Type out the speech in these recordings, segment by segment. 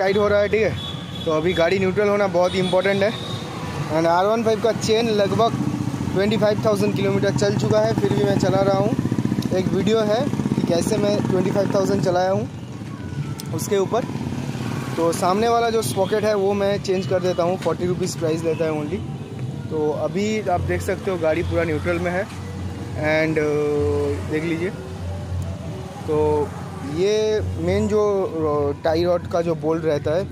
Tight हो रहा है, ठीक है? तो अभी गाड़ी न्यूट्रल होना बहुत ही इंपॉर्टेंट है। एंड आर वन फाइव का चेन लगभग ट्वेंटी फाइव थाउज़ेंड किलोमीटर चल चुका है, फिर भी मैं चला रहा हूँ। एक वीडियो है कि कैसे मैं ट्वेंटी फाइव थाउज़ेंड चलाया हूँ उसके ऊपर। तो सामने वाला जो स्पॉकेट है, वो मैं चेंज कर देता हूँ फोर्टी रुपीज़ प्राइस लेता है ओनली तो अभी आप देख सकते हो गाड़ी पूरा न्यूट्रल में है। एंड देख लीजिए। तो ये मेन जो टाई रॉड का जो बोल्ट रहता है,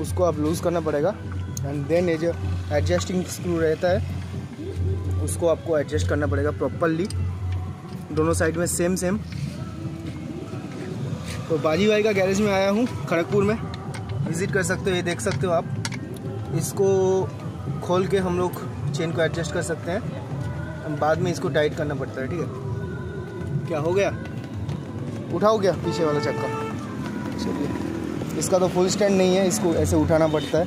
उसको आप लूज़ करना पड़ेगा। एंड देन ये जो एडजस्टिंग स्क्रू रहता है, उसको आपको एडजस्ट करना पड़ेगा प्रॉपरली दोनों साइड में सेम सेम तो बाजी भाई का गैरेज में आया हूँ, खड़गपुर में। विज़िट कर सकते हो, ये देख सकते हो आप। इसको खोल के हम लोग चेन को एडजस्ट कर सकते हैं। बाद में इसको टाइट करना पड़ता है, ठीक है? क्या हो गया? उठाओ क्या पीछे वाला चक्का? चलिए। इसका तो फुल स्टैंड नहीं है, इसको ऐसे उठाना पड़ता है।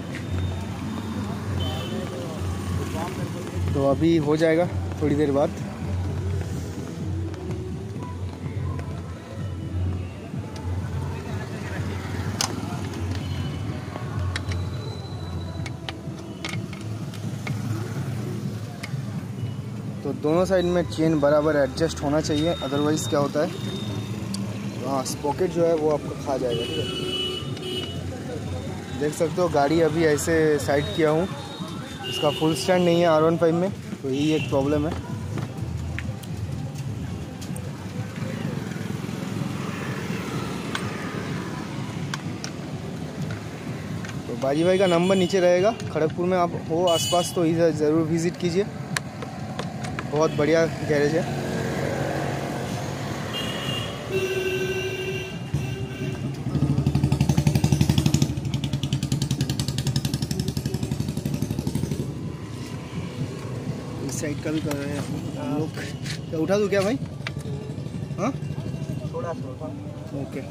तो अभी हो जाएगा थोड़ी देर बाद। तो दोनों साइड में चेन बराबर एडजस्ट होना चाहिए अदरवाइज़ क्या होता है? हाँ स्पॉकेट जो है वो आपको खा जाएगा, ठीक है? देख सकते हो, गाड़ी अभी ऐसे साइड किया हूँ। इसका फुल स्टैंड नहीं है आर वन फाइव में तो यही एक प्रॉब्लम है। तो बाजी भाई का नंबर नीचे रहेगा। खड़गपुर में आप हो आसपास तो इधर ज़रूर विज़िट कीजिए। बहुत बढ़िया गैरेज है। इस साइड का भी कर रहे हैं हम लोग। क्या उठा दूँ क्या भाई? हाँ? थोड़ा ओके